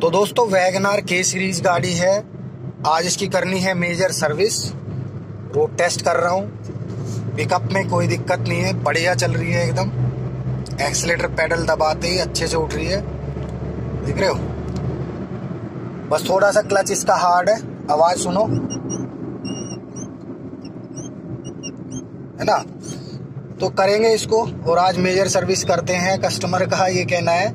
तो दोस्तों, वैगनार के सीरीज़ गाड़ी है। आज इसकी करनी है मेजर सर्विस रोड टेस्ट कर रहा हूँ। पिकअप में कोई दिक्कत नहीं है। बढ़िया चल रही है एकदम। एक्सलेटर पेडल दबाते ही अच्छे से उठ रही है। दिख रहे हो? बस थोड़ा सा क्लच इसका हार्ड है। आवाज़ सुनो। है ना? तो करेंगे इसको। और आज मेजर सर्विस करते हैं। कस्टमर का ये कहना है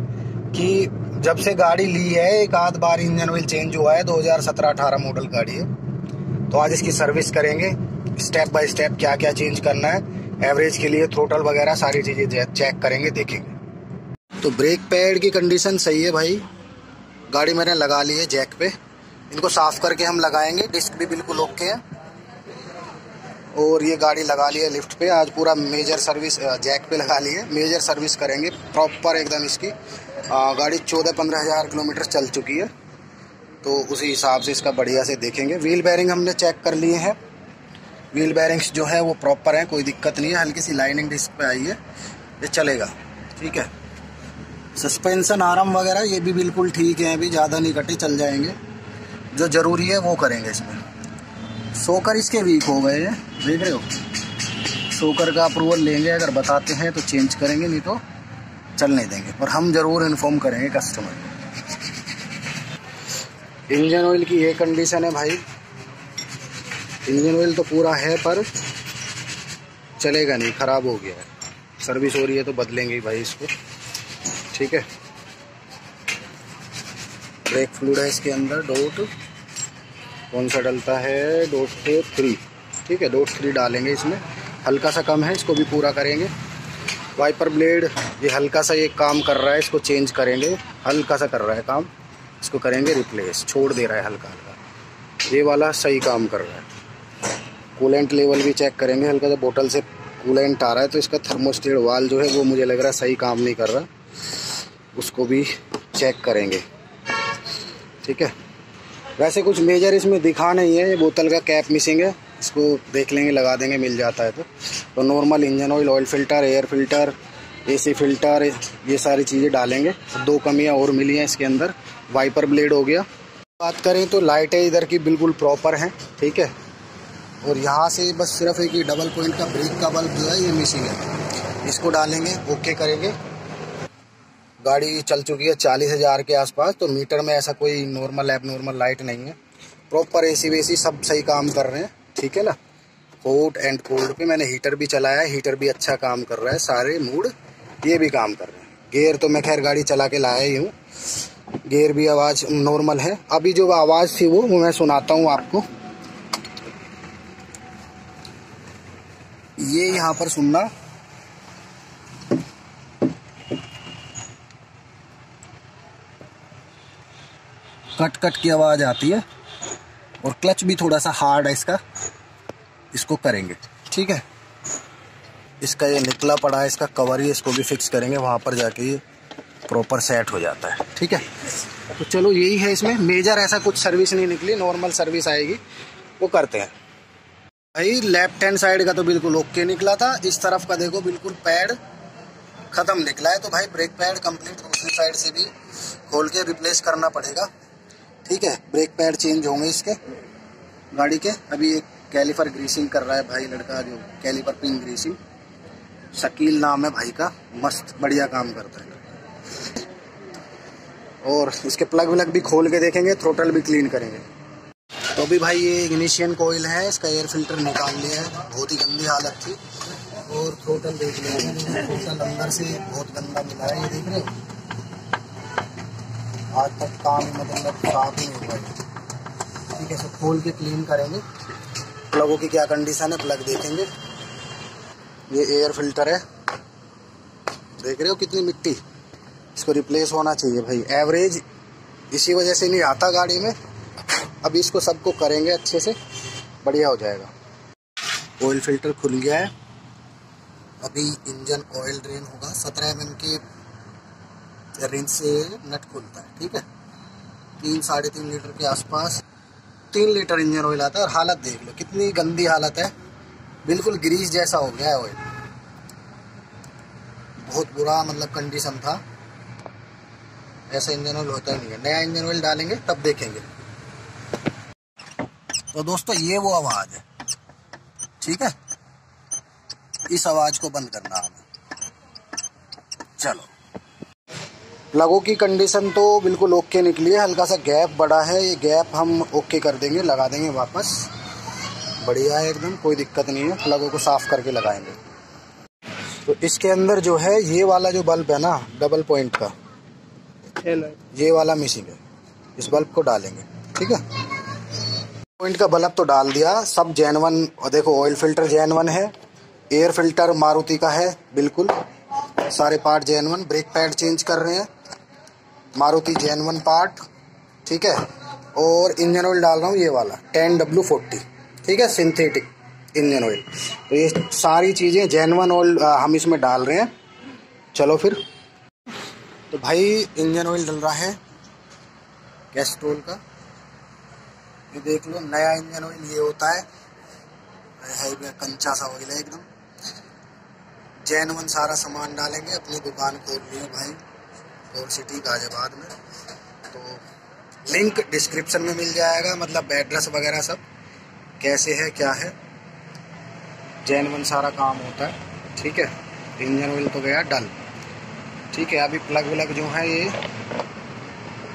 कि जब से गाड़ी ली है, एक आध बार इंजन ऑयल चेंज हुआ है 2017-18 मॉडल गाड़ी है। तो आज इसकी सर्विस करेंगे। स्टेप बाय स्टेप क्या क्या चेंज करना है एवरेज के लिए थ्रोटल वगैरह सारी चीज़ें चेक करेंगे, देखेंगे। तो ब्रेक पैड की कंडीशन सही है भाई। गाड़ी मैंने लगा ली है जैक पे। इनको साफ़ करके हम लगाएँगे। डिस्क भी बिल्कुल ओके है। और ये गाड़ी लगा ली है लिफ्ट पे। आज पूरा मेजर सर्विस जैक पे लगा ली है। मेजर सर्विस करेंगे। प्रॉपर एकदम इसकी। आ, गाड़ी चौदह पंद्रह हज़ार किलोमीटर चल चुकी है। तो उसी हिसाब से इसका बढ़िया से देखेंगे। व्हील बैरिंग हमने चेक कर लिए हैं। व्हील बैरिंग्स जो है वो प्रॉपर हैं कोई दिक्कत नहीं है। हल्की सी लाइनिंग डिस्क पे आई है। ये चलेगा। ठीक है। सस्पेंसन आराम वगैरह ये भी बिल्कुल ठीक है। अभी ज़्यादा नहीं कटे चल जाएँगे। जो ज़रूरी है वो करेंगे इसमें। सोकर इसके वीक हो गए हैं। देख रहे हो? सोकर का अप्रूवल लेंगे। अगर बताते हैं तो चेंज करेंगे नहीं तो चलने देंगे। पर हम ज़रूर इन्फॉर्म करेंगे कस्टमर को। इंजन ऑयल की ये कंडीशन है भाई। इंजन ऑयल तो पूरा है, पर चलेगा नहीं, ख़राब हो गया है। सर्विस हो रही है तो बदलेंगे भाई इसको। ठीक है? ब्रेक फ्लूड है इसके अंदर डोट कौन सा डलता है? डोट थ्री ठीक है डोट थ्री डालेंगे इसमें। हल्का सा कम है, इसको भी पूरा करेंगे। वाइपर ब्लेड, ये हल्का सा ये काम कर रहा है, इसको चेंज करेंगे। हल्का सा कर रहा है काम। इसको करेंगे रिप्लेस छोड़ दे रहा है हल्का हल्का। ये वाला सही काम कर रहा है। कूलेंट लेवल भी चेक करेंगे। हल्का सा बोतल से कूलेंट आ रहा है तो इसका थर्मोस्टेट वाल जो है, वो मुझे लग रहा है सही काम नहीं कर रहा। उसको भी चेक करेंगे। ठीक है? वैसे कुछ मेजर इसमें दिखा नहीं है। ये बोतल का कैप मिसिंग है। इसको देख लेंगे, लगा देंगे, मिल जाता है तो। तो normal engine oil oil filter air filter AC filter ये सारी चीज़ें डालेंगे। दो कमियाँ और मिली हैं इसके अंदर। वाइपर ब्लेड हो गया। बात करें तो लाइटें इधर की बिल्कुल प्रॉपर हैं, ठीक है? और यहाँ से बस सिर्फ़ एक डबल पॉइंट का ब्रेक का बल्ब जो है, ये मिसिंग है। इसको डालेंगे ओके करेंगे। गाड़ी चल चुकी है चालीस हज़ार के आसपास तो मीटर में ऐसा कोई नॉर्मल एब नॉर्मल लाइट नहीं है। प्रॉपर एसी वेसी सब सही काम कर रहे हैं। ठीक है ना? हॉट एंड कोल्ड पे मैंने हीटर भी चलाया हीटर भी अच्छा काम कर रहा है, सारे मूड ये भी काम कर रहे हैं। गेयर तो मैं खैर गाड़ी चला के लाया ही हूँ। गेयर भी आवाज़ नॉर्मल है। अभी जो आवाज़ थी वो मैं सुनाता हूँ आपको। ये यहाँ पर सुनना। कट कट की आवाज़ आती है। और क्लच भी थोड़ा सा हार्ड है इसका। इसको करेंगे, ठीक है? इसका ये निकला पड़ा है, इसका कवर ही इसको भी फिक्स करेंगे, वहाँ पर जाके ये प्रॉपर सेट हो जाता है, ठीक है? तो चलो यही है इसमें मेजर ऐसा कुछ सर्विस नहीं निकली नॉर्मल सर्विस आएगी, वो करते हैं। भाई लेफ़्ट हैंड साइड का तो बिल्कुल ओके निकला था, इस तरफ़ का देखो, बिल्कुल पैड ख़त्म निकला है तो भाई ब्रेक पैड कंप्लीट दूसरी साइड से भी खोल के रिप्लेस करना पड़ेगा, ठीक है? ब्रेक पैड चेंज होंगे इसके, गाड़ी के, अभी एक कैलीफर ग्रीसिंग कर रहा है भाई लड़का जो कैलीफर पिन ग्रीसिंग। शकील नाम है भाई का, मस्त, बढ़िया काम करता है। और इसके प्लग व्लग भी खोल के देखेंगे थ्रोटल भी क्लीन करेंगे। तो भी भाई ये इग्निशियन कोयल है, इसका एयर फ़िल्टर निकाल लिया है, बहुत ही गंदी हालत थी। और थ्रोटल देख लिया थ्रोटल अंदर से बहुत गंदा मिला है, ये देख रहे हो। आज तक काम मतलब साफ़ नहीं हुआ ठीक है सो खोल के क्लीन करेंगे। प्लगों की क्या कंडीशन है? प्लग देखेंगे। ये एयर फ़िल्टर है। देख रहे हो कितनी मिट्टी? इसको रिप्लेस होना चाहिए भाई। एवरेज इसी वजह से नहीं आता गाड़ी में। अभी इसको सबको करेंगे अच्छे से। बढ़िया हो जाएगा। ऑयल फ़िल्टर खुल गया है। अभी इंजन ऑयल ड्रेन होगा। सत्रह एम के रेंज से नट खुलता है, ठीक है? तीन, साढ़े तीन लीटर के आसपास तीन लीटर इंजन ऑयल आता है और हालत देख लो, कितनी गंदी हालत है। बिल्कुल ग्रीस जैसा हो गया है ऑयल। बहुत बुरा मतलब कंडीशन था। ऐसा इंजन ऑयल होता नहीं है। नया इंजन ऑयल डालेंगे, तब देखेंगे। तो दोस्तों, ये वो आवाज़ है। ठीक है? इस आवाज़ को बंद करना हमें। चलो। प्लगों की कंडीशन तो बिल्कुल ओके निकली है, हल्का सा गैप बड़ा है, ये गैप हम ओके कर देंगे, लगा देंगे वापस। बढ़िया है एकदम, कोई दिक्कत नहीं है प्लगों को साफ़ करके लगाएँगे। तो इसके अंदर जो है, ये वाला जो बल्ब है ना डबल पॉइंट का, ये वाला मिसिंग है, इस बल्ब को डालेंगे, ठीक है? पॉइंट का बल्ब तो डाल दिया, सब जैन वन और देखो ऑयल फ़िल्टर जैन वन है एयर फ़िल्टर मारुति का है, बिल्कुल। सारे part genuine brake pad change कर रहे हैं। मारुति जैन वन पार्ट ठीक है? और इंजन ऑयल डाल रहा हूँ, ये वाला टेन डब्ल्यू फोर्टी ठीक है? सिंथेटिक इंजन ऑयल तो ये सारी चीज़ें जैन वन ऑयल हम इसमें डाल रहे हैं। चलो फिर। तो भाई, इंजन ऑयल डल रहा है कैस्ट्रोल का। ये देख लो, नया इंजन ऑयल ये होता है। है कंचा सा ऑयल है एकदम। जैन वन सारा सामान डालेंगे, अपनी दुकान खोल ली भाई। कोर सिटी गाजियाबाद में। तो लिंक डिस्क्रिप्शन में मिल जाएगा मतलब एड्रेस वगैरह सब। कैसे है, क्या है। जैन वन सारा काम होता है, ठीक है। इंजन ऑयल तो गया डल ठीक है, अभी प्लग व्लग जो है ये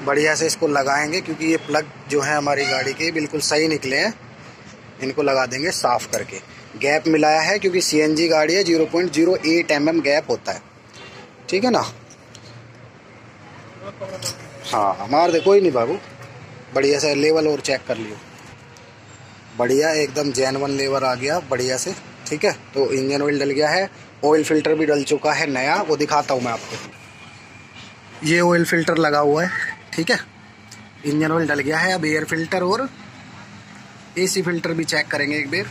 बढ़िया से इसको लगाएँगे, क्योंकि ये प्लग जो है हमारी गाड़ी के बिल्कुल सही निकले हैं। इनको लगा देंगे साफ़ करके। गैप मिलाया है, क्योंकि सीएनजी गाड़ी है ज़ीरो पॉइंट एम गैप होता है। ठीक है ना? हाँ मार दे, कोई नहीं बाबू। बढ़िया से लेवल और चेक कर लियो। बढ़िया, एकदम जैन वन लेवर आ गया बढ़िया से, ठीक है? तो इंजन ऑयल डल गया है ऑयल फ़िल्टर भी डल चुका है नया, वो दिखाता हूँ मैं आपको। ये ऑयल फ़िल्टर लगा हुआ है, ठीक है? इंजन ऑयल डल गया है, अब एयर फ़िल्टर और एसी फ़िल्टर भी चेक करेंगे एक बार।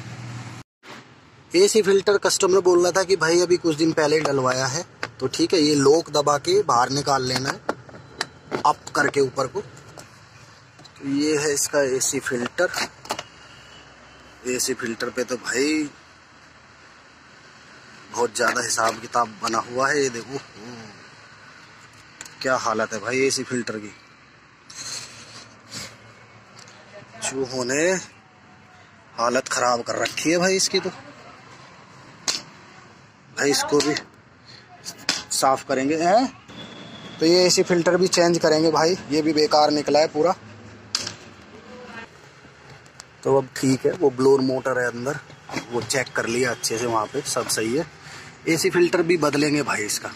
एसी फ़िल्टर कस्टमर बोल रहा था कि भाई, अभी कुछ दिन पहले डलवाया है तो ठीक है, ये लोक दबा के बाहर निकाल लेना है। अप करके ऊपर को। तो ये है इसका एसी फ़िल्टर एसी फ़िल्टर पे तो भाई बहुत ज़्यादा हिसाब किताब बना हुआ है ये देखो। क्या हालत है भाई एसी फ़िल्टर की। चूहों ने हालत ख़राब कर रखी है भाई इसकी तो। भाई इसको भी साफ़ करेंगे, हैं? तो ये एसी फ़िल्टर भी चेंज करेंगे भाई, ये भी बेकार निकला है पूरा। तो अब ठीक है, वो ब्लोर मोटर है अंदर, वो चेक कर लिया अच्छे से वहाँ पे, सब सही है। एसी फ़िल्टर भी बदलेंगे भाई इसका,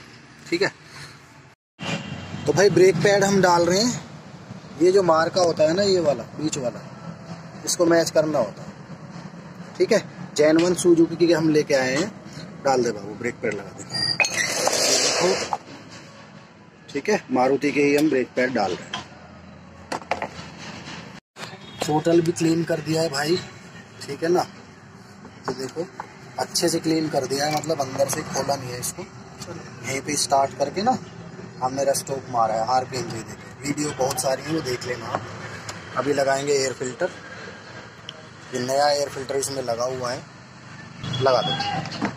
ठीक है? तो भाई ब्रेक पैड हम डाल रहे हैं, ये जो मार्का होता है ना, ये वाला, बीच वाला, इसको मैच करना होता है, ठीक है? जैन वन सुजुकी के हम लेके आए हैं, डाल दे बाबू ब्रेक पैड लगा दे। ठीक है? मारुति के ही हम ब्रेक पैड डाल रहे हैं। टोटल भी क्लीन कर दिया है भाई। ठीक है ना? ये देखो, अच्छे से क्लीन कर दिया है मतलब अंदर से खोला नहीं है इसको। यहीं पे स्टार्ट करके ना हम मेरा स्टोव मारा है आर पी एम देखे। वीडियो बहुत सारी है, वो देख लेना आप। अभी लगाएँगे एयर फ़िल्टर ये नया एयर फ़िल्टर इसमें लगा हुआ है। लगा दो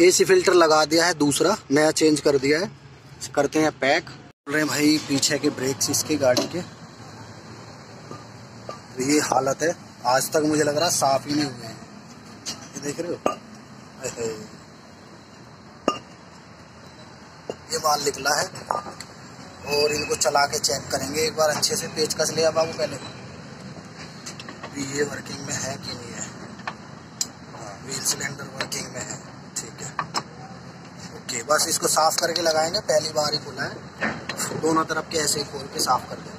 एसी फ़िल्टर लगा दिया है दूसरा, नया चेंज कर दिया है। करते हैं पैक। बोल रहे हैं भाई, पीछे के ब्रेक्स इसके गाड़ी के। तो ये हालत है। आज तक मुझे लग रहा साफ़ ही नहीं हुए हैं। ये देख रहे हो? ये माल निकला है। और इनको चला के चेक करेंगे एक बार अच्छे से। पेचकस लिया बाबू पहले। ये वर्किंग में है कि नहीं है? व्हील सिलेंडर वर्किंग में है। ओके, बस इसको साफ़ करके लगाएँगे, पहली बार ही खुला है। दोनों तरफ़ के ऐसे ही खोल के साफ़ कर देंगे।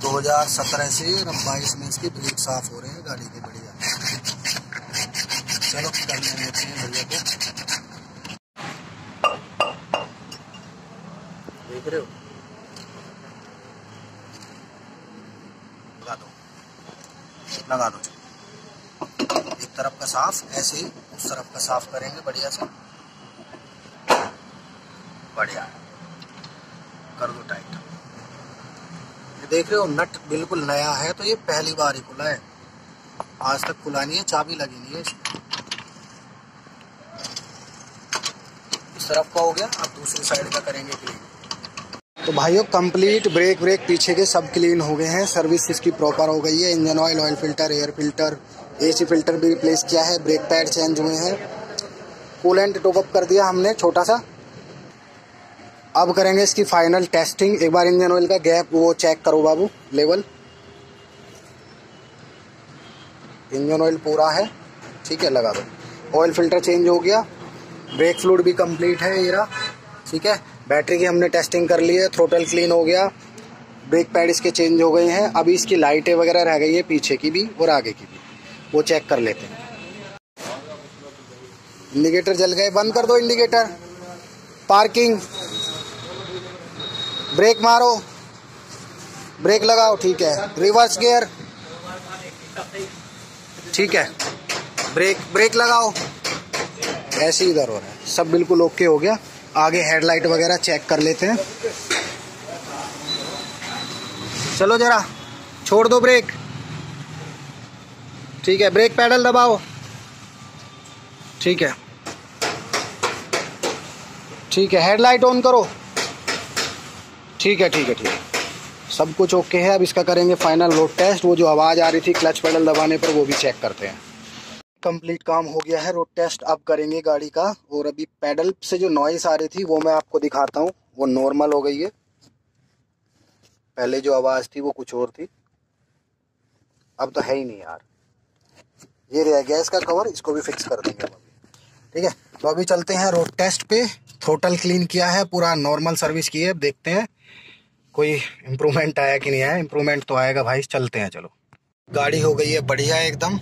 2017 से और बाईस में इसके ब्रेक साफ़ हो रहे हैं, गाड़ी के बढ़िया। चलो कर लेंगे अपने भैया को। देख रहे हो? लगा दो। लगा दो। का साफ़, ऐसे ही उस तरफ़ का साफ़ करेंगे, बढ़िया से। बढ़िया। कर दो टाइट ये देख रहे हो, नट बिल्कुल नया है तो ये पहली बार ही खुला है। आज तक खुला नहीं है, चाबी लगी नहीं है इस तरफ़ का हो गया, अब दूसरी साइड का करेंगे क्लीन तो भाइयों कंप्लीट ब्रेक ब्रेक पीछे के सब क्लीन हो गए हैं। सर्विस इसकी प्रॉपर हो गई है engine oil oil filter air filter AC filter भी रिप्लेस किया है ब्रेक पैड चेंज हुए हैं। कूलेंट टॉपअप कर दिया हमने छोटा सा। अब करेंगे इसकी फाइनल टेस्टिंग एक बार इंजन ऑयल का गैप वो चेक करो बाबू लेवल इंजन ऑयल पूरा है, ठीक है, लगा दो। ऑयल फ़िल्टर चेंज हो गया। ब्रेक फ्लूड भी कंप्लीट है येरा ठीक है। बैटरी की हमने टेस्टिंग कर ली है थ्रोटल क्लीन हो गया। ब्रेक पैड इसके चेंज हो गए हैं। अभी इसकी लाइटें वगैरह रह गई है पीछे की भी और आगे की भी। वो चेक कर लेते हैं। इंडिकेटर जल गए, बंद कर दो इंडिकेटर पार्किंग ब्रेक मारो। ब्रेक लगाओ, ठीक है। रिवर्स गियर ठीक है। ब्रेक ब्रेक लगाओ। ऐसे इधर हो रहा है। सब बिल्कुल ओके हो गया। आगे हेडलाइट वगैरह चेक कर लेते हैं। चलो जरा, छोड़ दो ब्रेक ठीक है ब्रेक पैडल दबाओ। ठीक है। ठीक है हेडलाइट ऑन करो। ठीक है ठीक है ठीक है। सब कुछ ओके है, अब इसका करेंगे फाइनल रोड टेस्ट वो जो आवाज़ आ रही थी क्लच पैडल दबाने पर, वो भी चेक करते हैं। कंप्लीट काम हो गया है रोड टेस्ट अब करेंगे गाड़ी का। और अभी पैडल से जो नॉइस आ रही थी, वो मैं आपको दिखाता हूँ। वो नॉर्मल हो गई है। पहले जो आवाज़ थी, वो कुछ और थी। अब तो है ही नहीं यार। ये रह गया इसका कवर इसको भी फिक्स कर देंगे ठीक है? तो अभी चलते हैं रोड टेस्ट पे। थ्रोटल क्लीन किया है, पूरा नॉर्मल सर्विस की है। देखते हैं कोई इम्प्रूवमेंट आया कि नहीं आया। इम्प्रूवमेंट तो आएगा भाई, चलते हैं, चलो। गाड़ी हो गई है बढ़िया एकदम।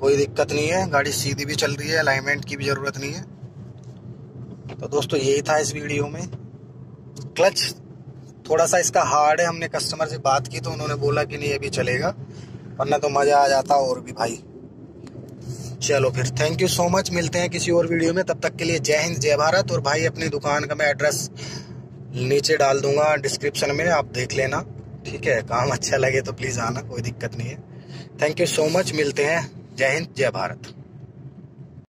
कोई दिक्कत नहीं है। गाड़ी सीधी भी चल रही है अलाइनमेंट की भी ज़रूरत नहीं है। तो दोस्तों, यही था इस वीडियो में। क्लच थोड़ा सा इसका हार्ड है। हमने कस्टमर से बात की तो उन्होंने बोला कि नहीं, अभी चलेगा। वरना तो मज़ा आ जाता और भी भाई। चलो फिर थैंक यू सो मच मिलते हैं किसी और वीडियो में, तब तक के लिए जय हिंद, जय भारत, और भाई अपनी दुकान का मैं एड्रेस नीचे डाल दूँगा डिस्क्रिप्शन में, आप देख लेना। ठीक है, काम अच्छा लगे तो प्लीज़ आना, कोई दिक्कत नहीं है। थैंक यू सो मच मिलते हैं, जय हिंद, जय भारत।